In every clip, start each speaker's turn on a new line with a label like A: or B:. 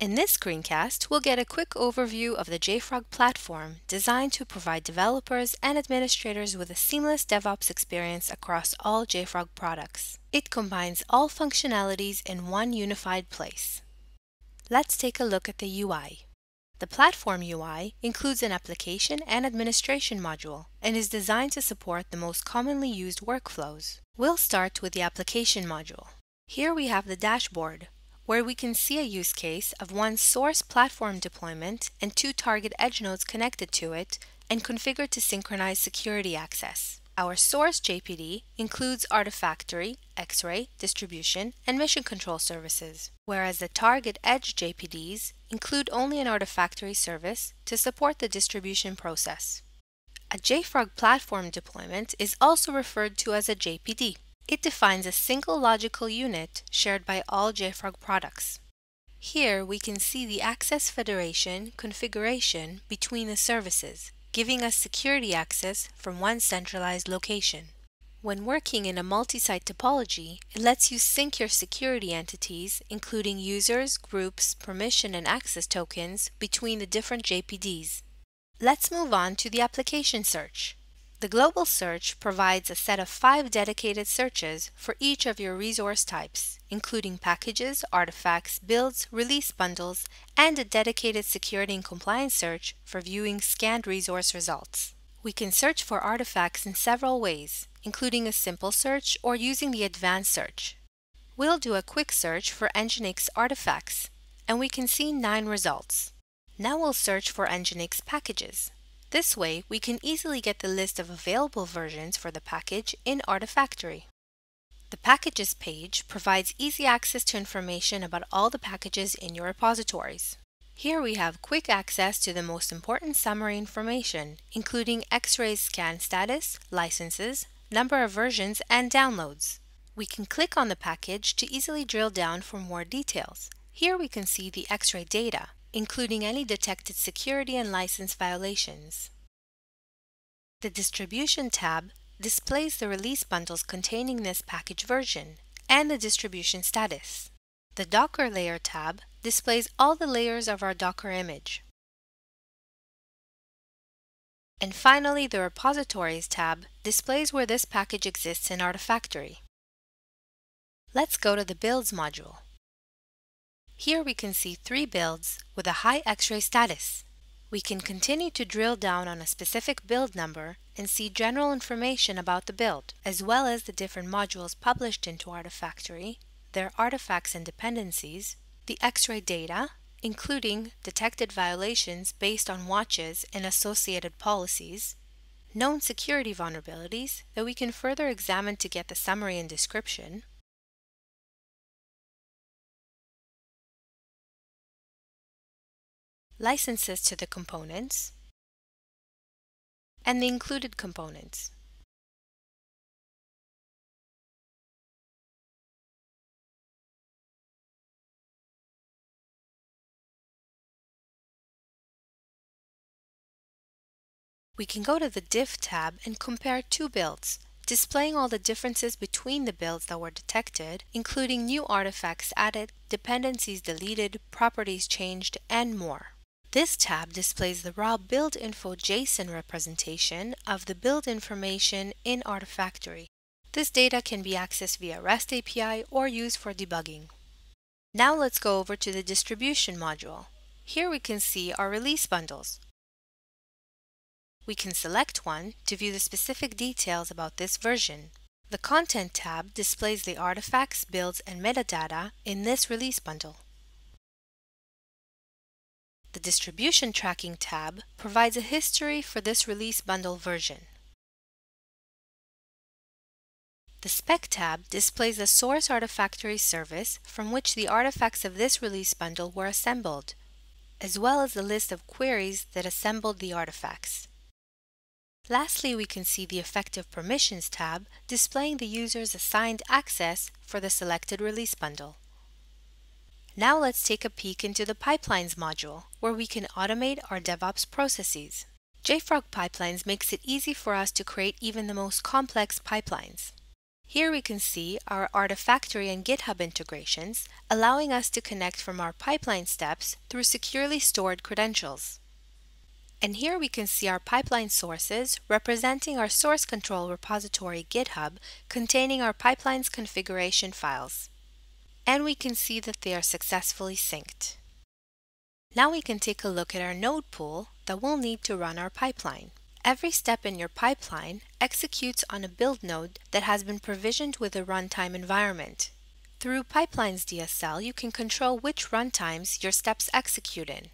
A: In this screencast, we'll get a quick overview of the JFrog platform designed to provide developers and administrators with a seamless DevOps experience across all JFrog products. It combines all functionalities in one unified place. Let's take a look at the UI. The platform UI includes an application and administration module and is designed to support the most commonly used workflows. We'll start with the application module. Here we have the dashboard, where we can see a use case of one source platform deployment and two target edge nodes connected to it and configured to synchronize security access. Our source JPD includes Artifactory, Xray, Distribution, and Mission Control services, whereas the target edge JPDs include only an Artifactory service to support the distribution process. A JFrog platform deployment is also referred to as a JPD. It defines a single logical unit shared by all JFrog products. Here we can see the access federation configuration between the services, giving us security access from one centralized location. When working in a multi-site topology, it lets you sync your security entities, including users, groups, permission, and access tokens, between the different JPDs. Let's move on to the application search. The global search provides a set of five dedicated searches for each of your resource types, including packages, artifacts, builds, release bundles, and a dedicated security and compliance search for viewing scanned resource results. We can search for artifacts in several ways, including a simple search or using the advanced search. We'll do a quick search for Nginx artifacts, and we can see nine results. Now we'll search for Nginx packages. This way, we can easily get the list of available versions for the package in Artifactory. The Packages page provides easy access to information about all the packages in your repositories. Here we have quick access to the most important summary information, including Xray's scan status, licenses, number of versions, and downloads. We can click on the package to easily drill down for more details. Here we can see the Xray data, including any detected security and license violations. The Distribution tab displays the release bundles containing this package version and the distribution status. The Docker Layer tab displays all the layers of our Docker image. And finally, the Repositories tab displays where this package exists in Artifactory. Let's go to the Builds module. Here we can see three builds with a high Xray status. We can continue to drill down on a specific build number and see general information about the build, as well as the different modules published into Artifactory, their artifacts and dependencies, the Xray data, including detected violations based on watches and associated policies, known security vulnerabilities that we can further examine to get the summary and description, licenses to the components, and the included components. We can go to the Diff tab and compare two builds, displaying all the differences between the builds that were detected, including new artifacts added, dependencies deleted, properties changed, and more. This tab displays the raw build info JSON representation of the build information in Artifactory. This data can be accessed via REST API or used for debugging. Now let's go over to the distribution module. Here we can see our release bundles. We can select one to view the specific details about this version. The Content tab displays the artifacts, builds, and metadata in this release bundle. The Distribution Tracking tab provides a history for this release bundle version. The Spec tab displays the source Artifactory service from which the artifacts of this release bundle were assembled, as well as the list of queries that assembled the artifacts. Lastly, we can see the Effective Permissions tab displaying the user's assigned access for the selected release bundle. Now let's take a peek into the Pipelines module, where we can automate our DevOps processes. JFrog Pipelines makes it easy for us to create even the most complex pipelines. Here we can see our Artifactory and GitHub integrations, allowing us to connect from our pipeline steps through securely stored credentials. And here we can see our pipeline sources representing our source control repository GitHub containing our pipeline's configuration files. And we can see that they are successfully synced. Now we can take a look at our node pool that we'll need to run our pipeline. Every step in your pipeline executes on a build node that has been provisioned with a runtime environment. Through Pipelines DSL, you can control which runtimes your steps execute in.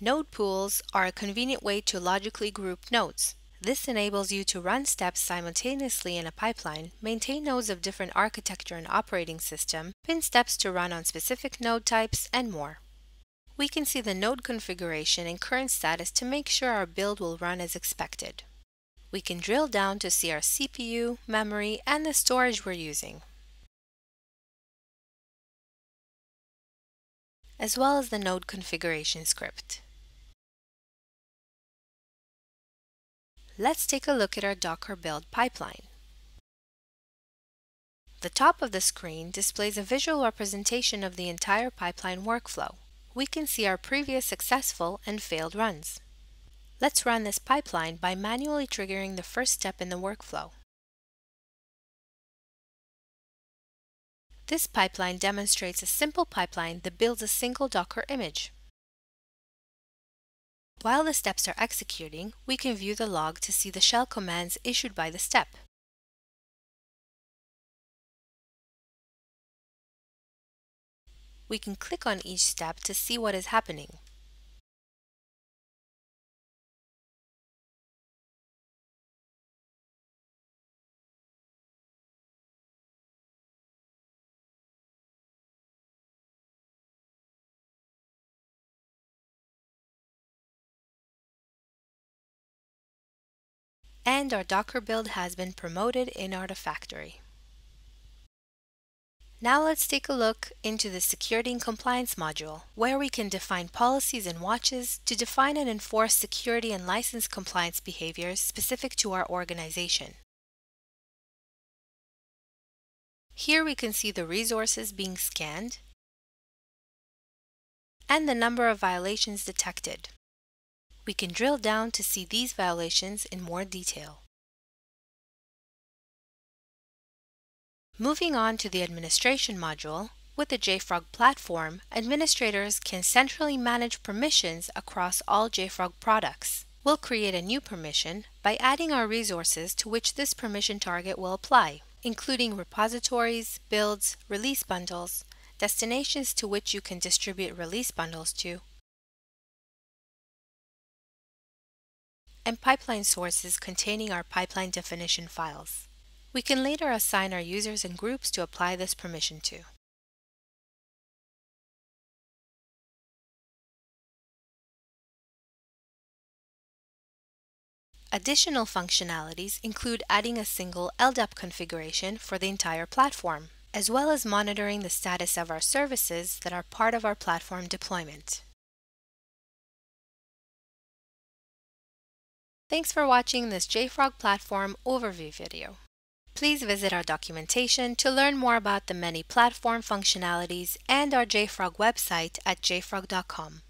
A: Node pools are a convenient way to logically group nodes. This enables you to run steps simultaneously in a pipeline, maintain nodes of different architecture and operating system, pin steps to run on specific node types, and more. We can see the node configuration and current status to make sure our build will run as expected. We can drill down to see our CPU, memory, and the storage we're using. as well as the node configuration script. Let's take a look at our Docker build pipeline. The top of the screen displays a visual representation of the entire pipeline workflow. We can see our previous successful and failed runs. Let's run this pipeline by manually triggering the first step in the workflow. This pipeline demonstrates a simple pipeline that builds a single Docker image. While the steps are executing, we can view the log to see the shell commands issued by the step. We can click on each step to see what is happening. And our Docker build has been promoted in Artifactory. Now let's take a look into the Security and Compliance module, where we can define policies and watches to define and enforce security and license compliance behaviors specific to our organization. Here we can see the resources being scanned and the number of violations detected we can drill down to see these violations in more detail. Moving on to the Administration module, with the JFrog platform, administrators can centrally manage permissions across all JFrog products. We'll create a new permission by adding our resources to which this permission target will apply, including repositories, builds, release bundles, destinations to which you can distribute release bundles to, and pipeline sources containing our pipeline definition files. We can later assign our users and groups to apply this permission to. Additional functionalities include adding a single LDAP configuration for the entire platform, as well as monitoring the status of our services that are part of our platform deployment. Thanks for watching this JFrog Platform overview video. Please visit our documentation to learn more about the many platform functionalities and our JFrog website at jfrog.com.